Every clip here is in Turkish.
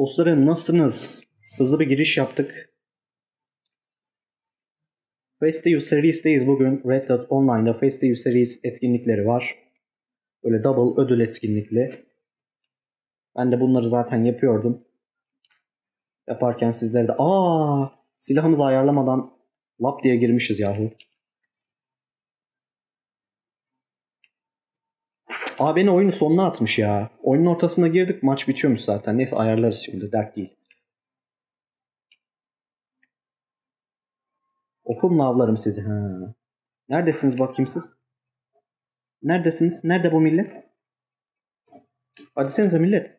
Dostlarım nasılsınız? Hızlı bir giriş yaptık. Feste Series'teyiz bugün. Red Dot Online'da Feste Series etkinlikleri var. Böyle double ödül etkinlikli. Ben de bunları zaten yapıyordum. Yaparken sizlere de aa silahımızı ayarlamadan lap diye girmişiz yahu. Aa beni oyunun sonuna atmış ya. Oyunun ortasına girdik maç bitiyormuş zaten. Neyse ayarlarız şimdi dert değil. Okumla avlarım sizi. Ha. Neredesiniz bakayım siz? Neredesiniz? Nerede bu millet? Hadi senize millet.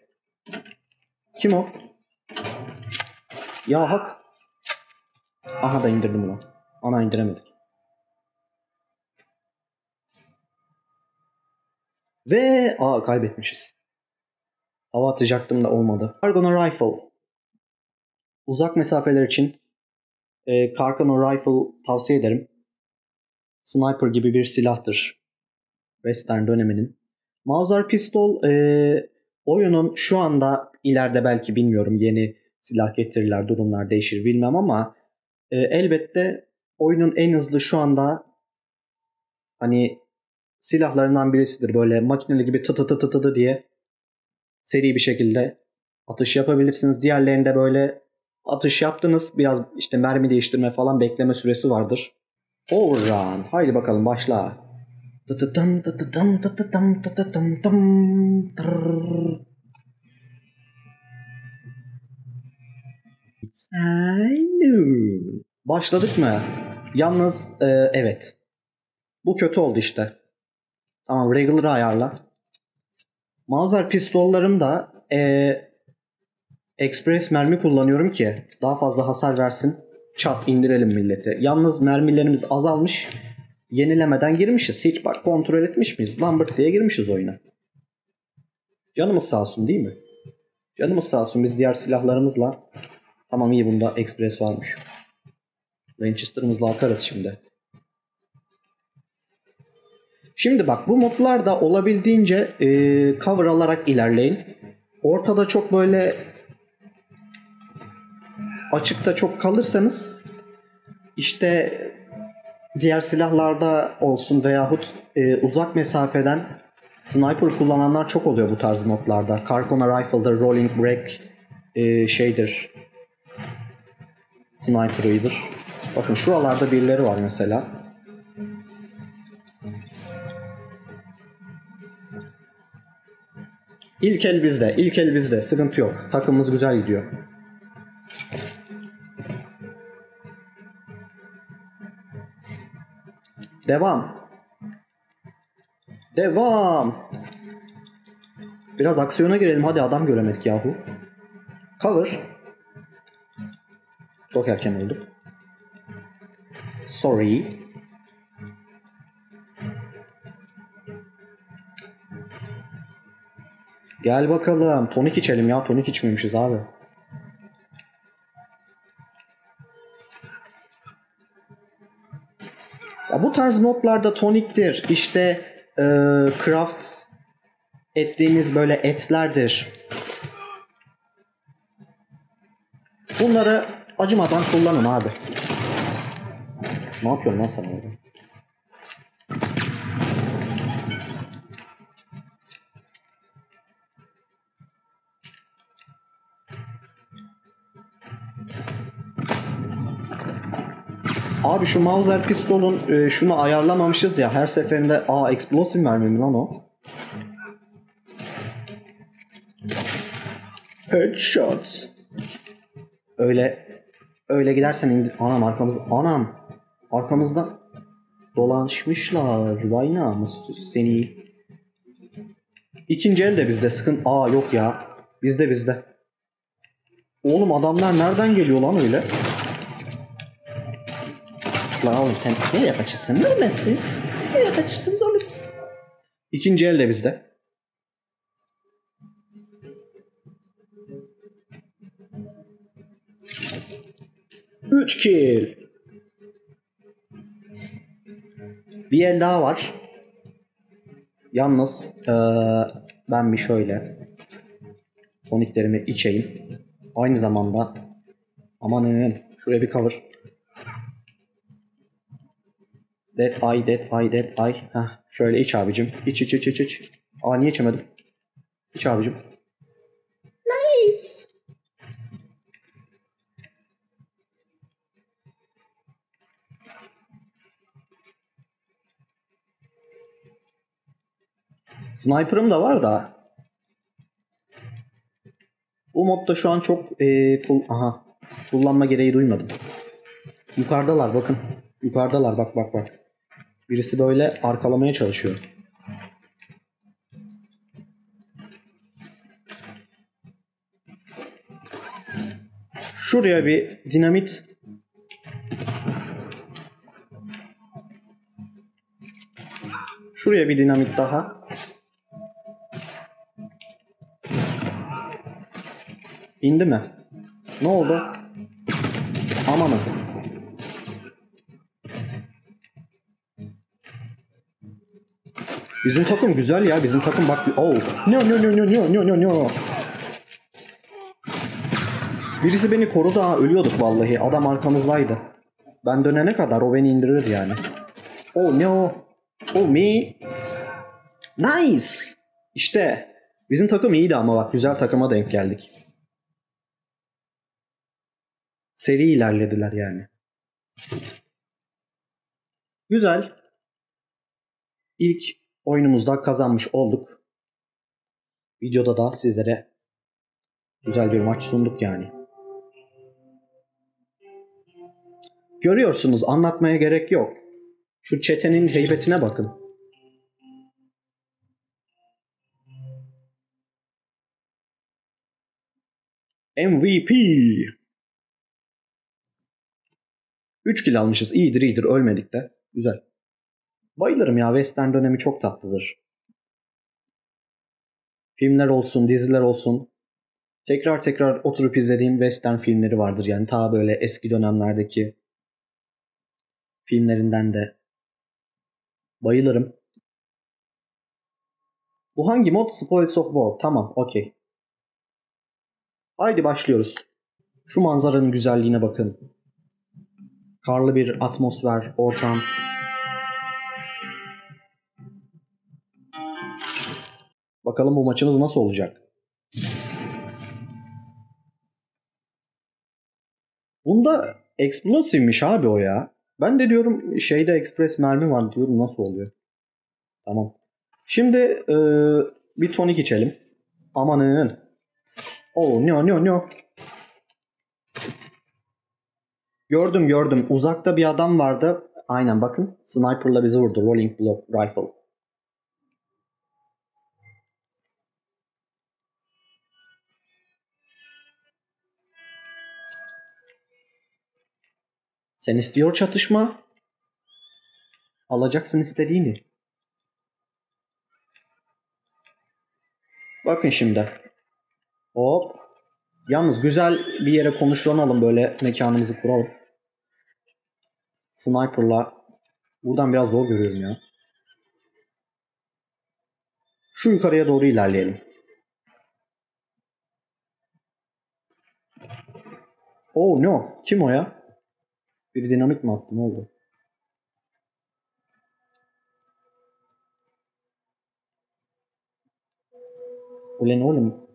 Kim o? Ya hak. Aha da indirdim bunu. Ana indiremedik. Ve aa kaybetmişiz. Hava atacaktım da olmadı. Cargono Rifle. Uzak mesafeler için e, Cargono Rifle tavsiye ederim. Sniper gibi bir silahtır. Western döneminin. Mauser Pistol e, oyunun şu anda ileride belki bilmiyorum yeni silah getirirler durumlar değişir bilmem ama e, elbette oyunun en hızlı şu anda hani silahlarından birisidir. Böyle makineli gibi tı tı tı tı tı diye seri bir şekilde atış yapabilirsiniz. Diğerlerinde böyle atış yaptınız. Biraz işte mermi değiştirme falan bekleme süresi vardır. Overrun. Haydi bakalım başla. Başladık mı? Yalnız e, evet. Bu kötü oldu işte. Tamam regular ayarla. Mauser pistollarım da e, express mermi kullanıyorum ki daha fazla hasar versin. Çat indirelim milleti. Yalnız mermilerimiz azalmış. Yenilemeden girmişiz. Hiç bak kontrol etmiş miyiz? Lambert diye girmişiz oyuna. Canımız sağ olsun değil mi? Canımız sağ olsun biz diğer silahlarımızla tamam iyi bunda express varmış. Winchester'ımızla akarız şimdi. Şimdi bak bu modlarda olabildiğince e, cover alarak ilerleyin. Ortada çok böyle açıkta çok kalırsanız işte diğer silahlarda olsun veyahut e, uzak mesafeden sniper kullananlar çok oluyor bu tarz modlarda. Carcona Rifle'dır, Rolling Break e, şeydir. Sniper'ıdır. Bakın şuralarda birileri var mesela. İlk el bizde. İlk el bizde. Sıkıntı yok. Takımımız güzel gidiyor. Devam. Devam. Biraz aksiyona girelim. Hadi adam göremedik yahu. Cover. Çok erken oldu. Sorry. Gel bakalım. Tonik içelim ya. Tonik içmemişiz abi. Ya bu tarz modlarda toniktir. İşte e, craft ettiğiniz böyle etlerdir. Bunları acımadan kullanın abi. Ne yapıyorsun lan sen orada? Abi şu Mauser pistolun e, şunu ayarlamamışız ya her seferinde aa explosive mermi mi lan o? Headshots. Öyle öyle gidersen indir. Anam arkamız anam arkamızda dolaşmışlar. Vay namussuz seni. İkinci el de bizde sıkın. Aa yok ya. Bizde bizde. Oğlum adamlar nereden geliyor lan öyle? Lan oğlum sen nereye kaçırsın? Neremezsiniz? Nereye kaçırsınız oğlum? İkinci el de bizde. Üç kill. Bir el daha var. Yalnız ee, ben bir şöyle toniklerimi içeyim. Aynı zamanda amanın şuraya bir cover. Dead eye, dead eye, dead eye. Heh, şöyle iç abicim. İç iç iç iç iç. Aa niye içemedim? İç abicim. Nice. Sniper'ım da var da. Bu modda şu an çok eee, kul- aha, kullanma gereği duymadım. Yukarıdalar bakın. Yukarıdalar bak bak bak. Birisi böyle arkalamaya çalışıyor. Şuraya bir dinamit Şuraya bir dinamit daha. İndi mi? Ne oldu? Amanın. Bizim takım güzel ya. Bizim takım bak. Oh. No no no no no no no no. Birisi beni korudu ha. Ölüyorduk vallahi. Adam arkamızdaydı. Ben dönene kadar o beni indirirdi yani. Oh no. Oh me. Nice. İşte. Bizim takım iyiydi ama bak güzel takıma denk geldik. Seri ilerlediler yani. Güzel. İlk oyunumuzda kazanmış olduk. Videoda da sizlere güzel bir maç sunduk yani. Görüyorsunuz anlatmaya gerek yok. Şu çetenin heybetine bakın. MVP. 3 kill almışız. İyidir iyidir ölmedik de. Güzel. Bayılırım ya western dönemi çok tatlıdır. Filmler olsun, diziler olsun. Tekrar tekrar oturup izlediğim western filmleri vardır. Yani ta böyle eski dönemlerdeki filmlerinden de bayılırım. Bu hangi mod? Spoils of War. Tamam, okey. Haydi başlıyoruz. Şu manzaranın güzelliğine bakın. Karlı bir atmosfer, ortam. Bakalım bu maçımız nasıl olacak? Bunda explosive'miş abi o ya. Ben de diyorum şeyde express mermi var diyorum nasıl oluyor? Tamam. Şimdi e, bir tonik içelim. Amanın. Oh no no no. Gördüm gördüm. Uzakta bir adam vardı. Aynen bakın. Sniper'la bizi vurdu. Rolling Block Rifle. Sen istiyor çatışma. Alacaksın istediğini. Bakın şimdi. Hop. Yalnız güzel bir yere konuşlanalım böyle mekanımızı kuralım. Sniper'la buradan biraz zor görüyorum ya. Şu yukarıya doğru ilerleyelim. Oh no. Kim o ya? Bir dinamit mi attı? Ne oldu? Ulan oğlum.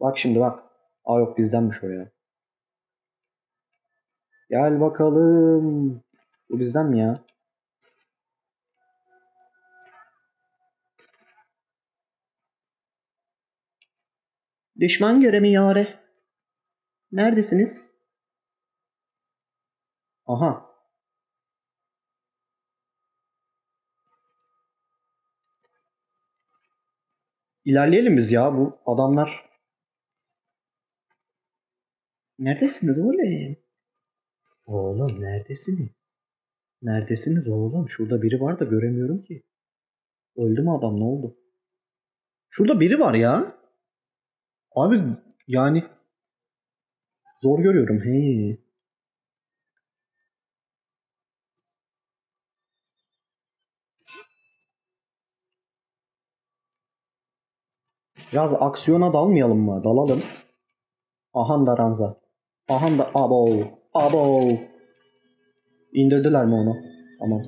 Bak şimdi bak. Aa yok bizdenmiş o ya. Gel bakalım. Bu bizden mi ya? Düşman göremiyor. Neredesiniz? Aha. İlerleyelim biz ya bu adamlar. Neredesiniz oğlum? Oğlum neredesiniz? Neredesiniz oğlum? Şurada biri var da göremiyorum ki. Öldü mü adam ne oldu? Şurada biri var ya. Abi yani zor görüyorum. Hey. Biraz aksiyona dalmayalım mı? Dalalım. Ahan da ranza. Ahan da abo. Abo. İndirdiler mi onu? Tamam.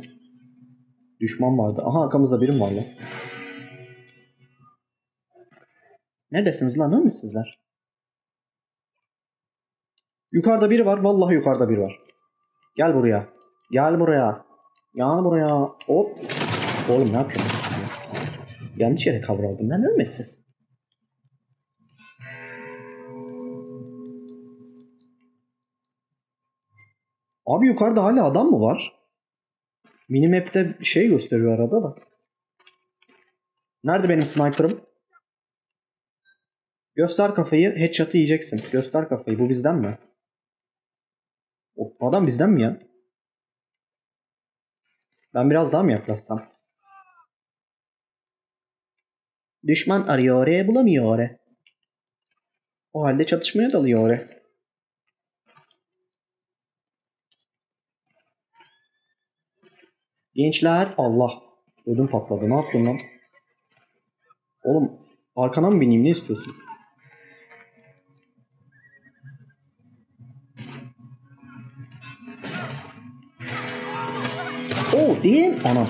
Düşman vardı. Aha arkamızda birim var lan. Neredesiniz lan? Ne sizler? Yukarıda biri var. Vallahi yukarıda biri var. Gel buraya. Gel buraya. Gel buraya. Hop. Oğlum ne yapıyorsun? Yanlış yere kavraldın. Lan ölmezsiz. Abi yukarıda hala adam mı var? Minimap'te şey gösteriyor arada da. Nerede benim sniper'ım? Göster kafayı. Headshot'ı yiyeceksin. Göster kafayı. Bu bizden mi? O adam bizden mi ya? Ben biraz daha mı yaklaşsam? Düşman arıyor bulamıyor. O halde çatışmaya dalıyor Gençler Allah. Ödüm patladı. Ne yapıyorsun lan? Oğlum arkana mı bineyim ne istiyorsun? Oh damn. Ana.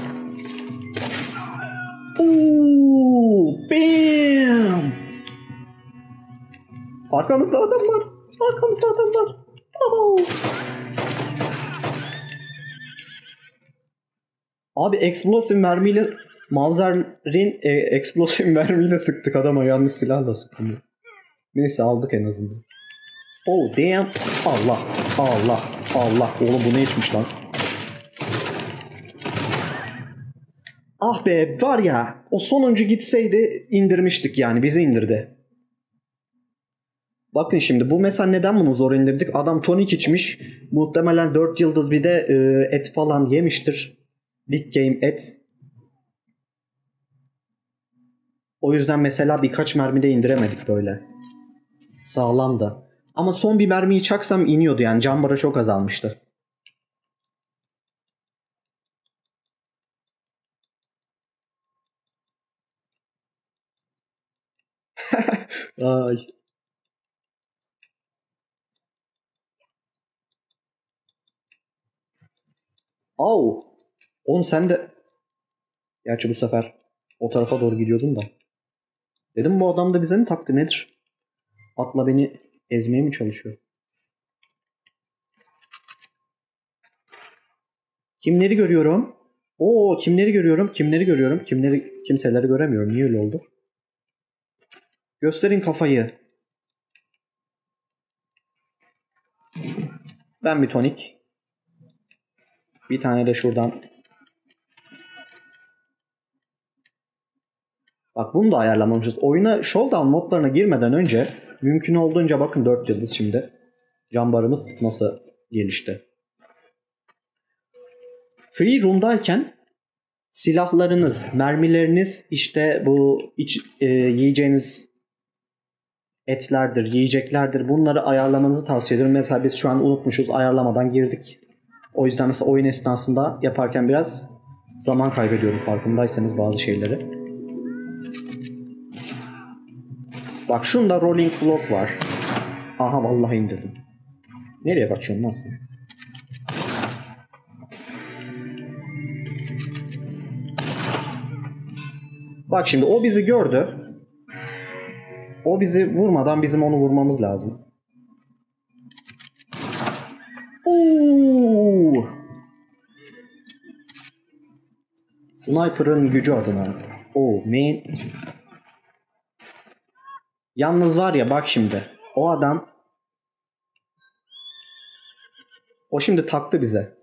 Oo, bam. Arkamızda adam var. Arkamızda adam var. Abo. Abi explosive mermiyle Mauser'in e, explosive mermiyle sıktık adama yanlış silahla sıktım. Neyse aldık en azından. Oh damn. Allah. Allah. Allah. Oğlum bu ne içmiş lan? Ah be var ya o sonuncu gitseydi indirmiştik yani bizi indirdi. Bakın şimdi bu mesela neden bunu zor indirdik? Adam tonik içmiş. Muhtemelen 4 yıldız bir de e, et falan yemiştir. Big Game et. O yüzden mesela birkaç mermide indiremedik böyle. Sağlam da. Ama son bir mermiyi çaksam iniyordu yani. Can bara çok azalmıştı. Ay. Au. Oğlum sen de... Gerçi bu sefer o tarafa doğru gidiyordun da. Dedim bu adam da bize mi taktı nedir? Atla beni ezmeye mi çalışıyor? Kimleri görüyorum? Oo kimleri görüyorum? Kimleri görüyorum? Kimleri kimseleri göremiyorum. Niye öyle oldu? Gösterin kafayı. Ben bir tonik. Bir tane de şuradan. Bak bunu da ayarlamamışız. Oyuna showdown modlarına girmeden önce mümkün olduğunca bakın 4 yıldız şimdi. Cambarımız nasıl gelişti. Free room'dayken silahlarınız, mermileriniz, işte bu iç, e, yiyeceğiniz etlerdir, yiyeceklerdir. Bunları ayarlamanızı tavsiye ediyorum. Mesela biz şu an unutmuşuz, ayarlamadan girdik. O yüzden mesela oyun esnasında yaparken biraz zaman kaybediyorum farkındaysanız bazı şeyleri. Bak şunda rolling block var. Aha vallahi indirdim. Nereye kaçıyorsun lan sen? Bak şimdi o bizi gördü. O bizi vurmadan bizim onu vurmamız lazım. Oo! Sniper'ın gücü adına. Oh man. Yalnız var ya bak şimdi. O adam o şimdi taktı bize.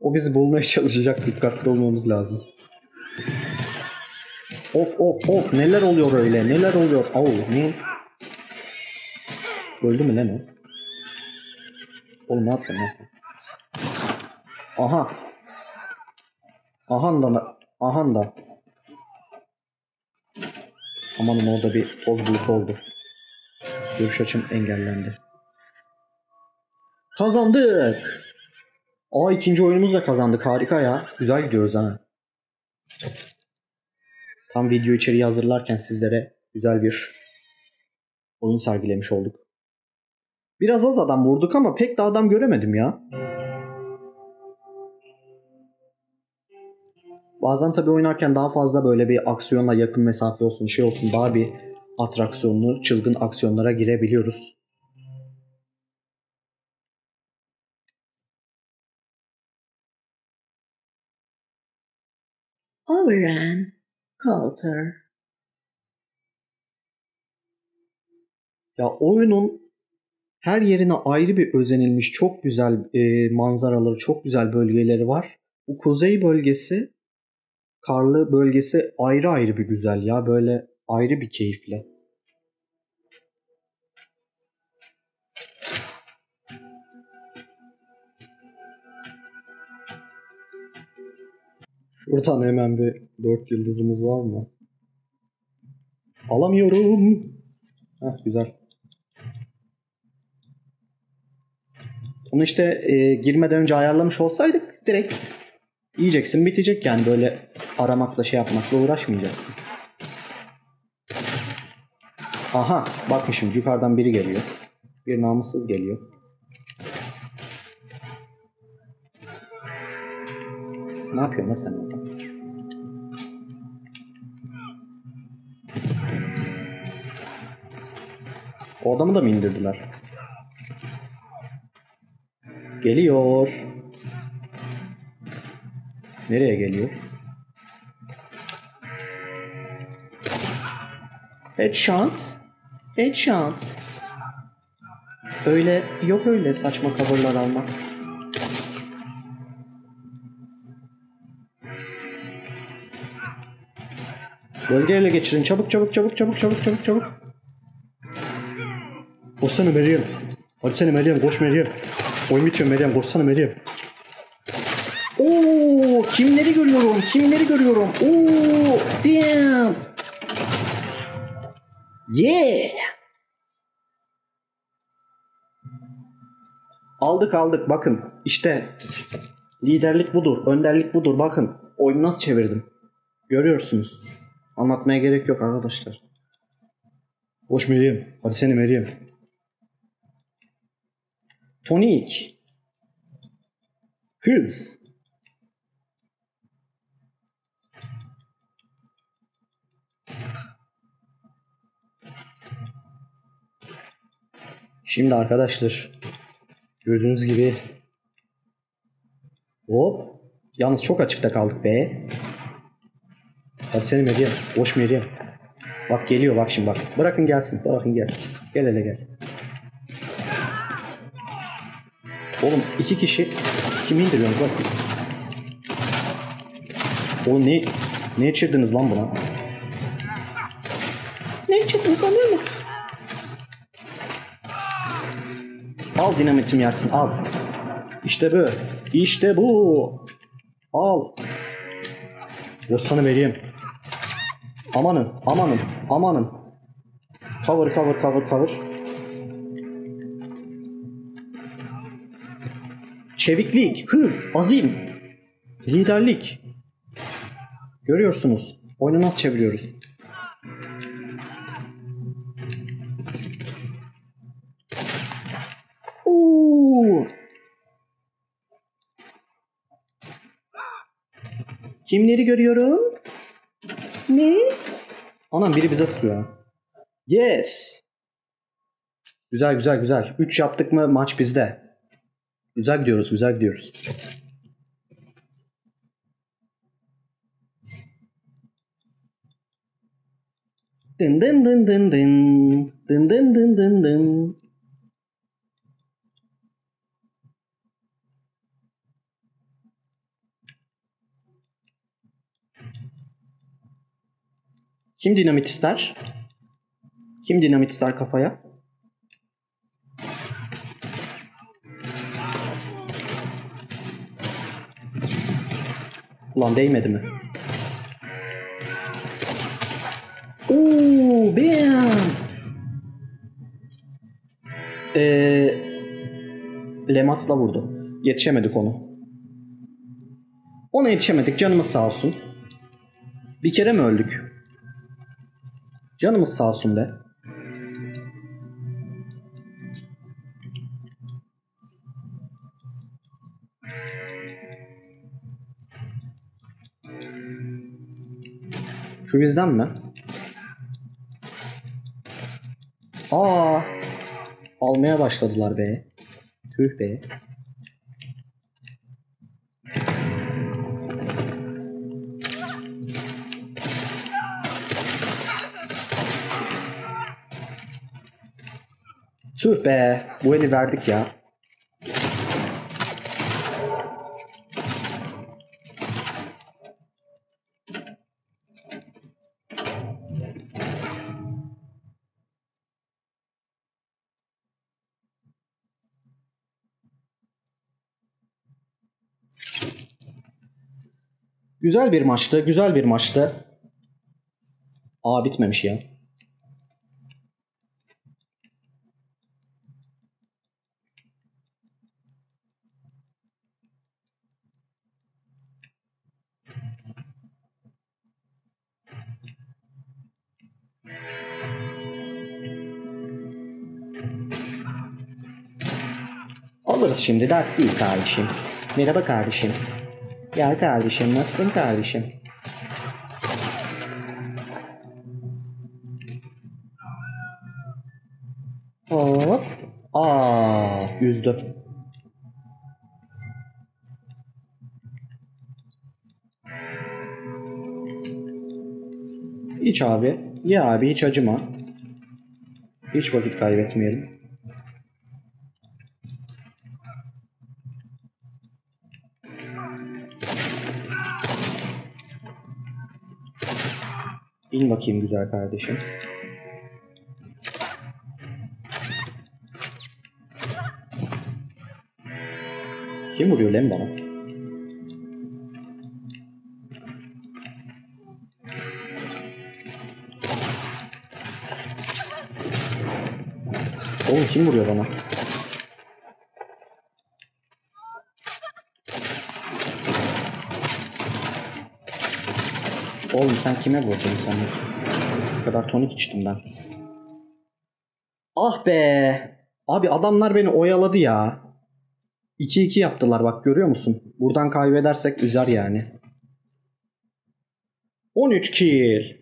O bizi bulmaya çalışacak. Dikkatli olmamız lazım. Of of of neler oluyor öyle neler oluyor. Oh ne? Öldü mü lan o? Oğlum ne yaptın sen? Aha. Ahan da ahan da. Amanın orada bir toz bulut oldu. Görüş açım engellendi. Kazandık. Aa ikinci oyunumuzu da kazandık. Harika ya. Güzel gidiyoruz ha. Tam video içeriği hazırlarken sizlere güzel bir oyun sergilemiş olduk. Biraz az adam vurduk ama pek de adam göremedim ya. Bazen tabii oynarken daha fazla böyle bir aksiyonla yakın mesafe olsun, şey olsun daha bir atraksiyonlu, çılgın aksiyonlara girebiliyoruz. Overrun. Coulter. Ya oyunun her yerine ayrı bir özenilmiş çok güzel e, manzaraları, çok güzel bölgeleri var. Bu kuzey bölgesi, karlı bölgesi ayrı ayrı bir güzel ya. Böyle ayrı bir keyifli. Şuradan hemen bir dört yıldızımız var mı? Alamıyorum. Heh, güzel. Onu işte e, girmeden önce ayarlamış olsaydık direkt yiyeceksin bitecek yani böyle aramakla şey yapmakla uğraşmayacaksın. Aha bakmışım yukarıdan biri geliyor. Bir namussuz geliyor. Ne yapıyorsun sen orada? O adamı da mı indirdiler? Geliyor. Nereye geliyor? Headshot. Headshot. Öyle yok öyle saçma coverlar almak. Bölge ele geçirin. Çabuk çabuk çabuk çabuk çabuk çabuk çabuk. Koşsana Meryem. Hadi seni Meryem koş Meryem. Oyun bitiyor Meryem koşsana Meryem. Oo, kimleri görüyorum? Kimleri görüyorum? Oo, damn. Yeah. Aldık aldık bakın. İşte liderlik budur, önderlik budur. Bakın oyunu nasıl çevirdim. Görüyorsunuz. Anlatmaya gerek yok arkadaşlar. Hoş Meryem. Hadi seni Meryem. Tonik. Hız. Şimdi arkadaşlar gördüğünüz gibi hop yalnız çok açıkta kaldık be. Hadi seni Meryem. Boş Meryem. Bak geliyor bak şimdi bak. Bırakın gelsin. Bırakın gelsin. Gel hele gel. Oğlum iki kişi kimi indiriyorsunuz lan? Oğlum ne ne içirdiniz lan buna? Ne çıktınız anlıyor musunuz? Al dinamitim yersin al. İşte bu. İşte bu. Al. Yossanı vereyim. Amanın, amanın, amanın. Cover, cover, cover, cover. Çeviklik, hız, azim, liderlik. Görüyorsunuz. Oyunu nasıl çeviriyoruz? Oo! Kimleri görüyorum? Ne? Anam biri bize sıkıyor. Yes. Güzel güzel güzel. 3 yaptık mı maç bizde. Güzel gidiyoruz güzel gidiyoruz. Dın dın dın dın dın. Dın dın dın dın dın. Kim dinamit ister? Kim dinamit ister kafaya? Ulan değmedi mi? Oo, bam! Ee, Lemat'la vurdu. Yetişemedik onu. Ona yetişemedik. Canımız sağ olsun. Bir kere mi öldük? Canımız sağ olsun be. Şu bizden mi? Aa! Almaya başladılar be. Tüh be. Tüh be. Bu eli verdik ya. Güzel bir maçtı. Güzel bir maçtı. Aa bitmemiş ya. Alırız şimdi dert değil kardeşim. Merhaba kardeşim. Gel kardeşim nasılsın kardeşim? Hop. Aa, yüzdü. Hiç abi. Ya abi hiç acıma. Hiç vakit kaybetmeyelim. İn bakayım güzel kardeşim. Kim vuruyor lan bana? Oğlum kim vuruyor bana? Oğlum sen kime vurdun sanıyorsun? Bu kadar tonik içtim ben. Ah be! Abi adamlar beni oyaladı ya. 2-2 yaptılar bak görüyor musun? Buradan kaybedersek üzer yani. 13 kill.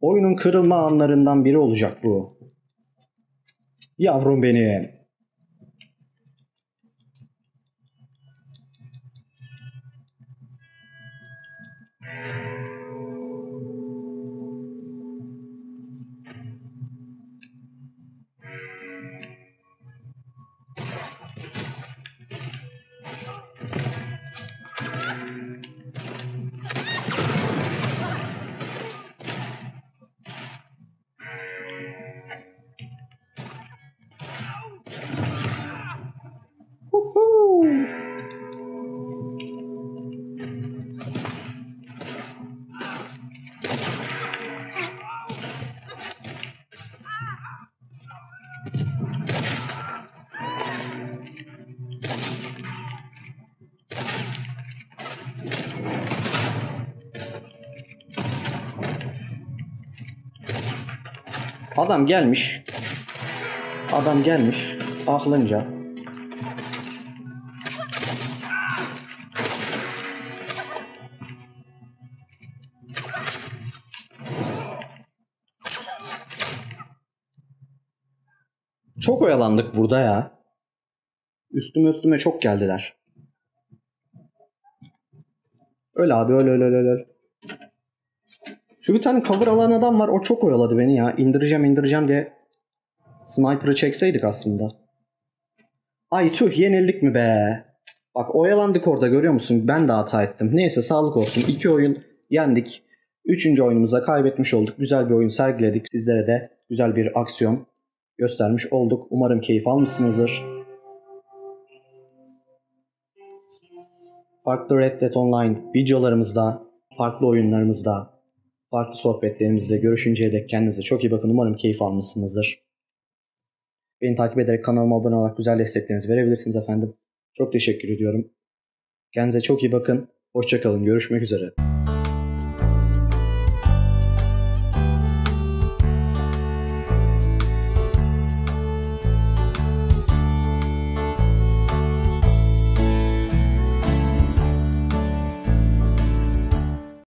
Oyunun kırılma anlarından biri olacak bu. Yavrum benim. Adam gelmiş. Adam gelmiş. Aklınca. Çok oyalandık burada ya. Üstüme üstüme çok geldiler. Öyle abi öyle öyle öyle. öyle. Şu bir tane cover alan adam var. O çok oyaladı beni ya. İndireceğim indireceğim diye. Sniper'ı çekseydik aslında. Ay tüh yenildik mi be? Bak oyalandık orada görüyor musun? Ben de hata ettim. Neyse sağlık olsun. İki oyun yendik. Üçüncü oyunumuza kaybetmiş olduk. Güzel bir oyun sergiledik. Sizlere de güzel bir aksiyon göstermiş olduk. Umarım keyif almışsınızdır. Farklı Red Dead Online videolarımızda, farklı oyunlarımızda, farklı sohbetlerimizde görüşünceye dek kendinize çok iyi bakın. Umarım keyif almışsınızdır. Beni takip ederek kanalıma abone olarak güzel desteklerinizi verebilirsiniz efendim. Çok teşekkür ediyorum. Kendinize çok iyi bakın. Hoşçakalın. Görüşmek üzere.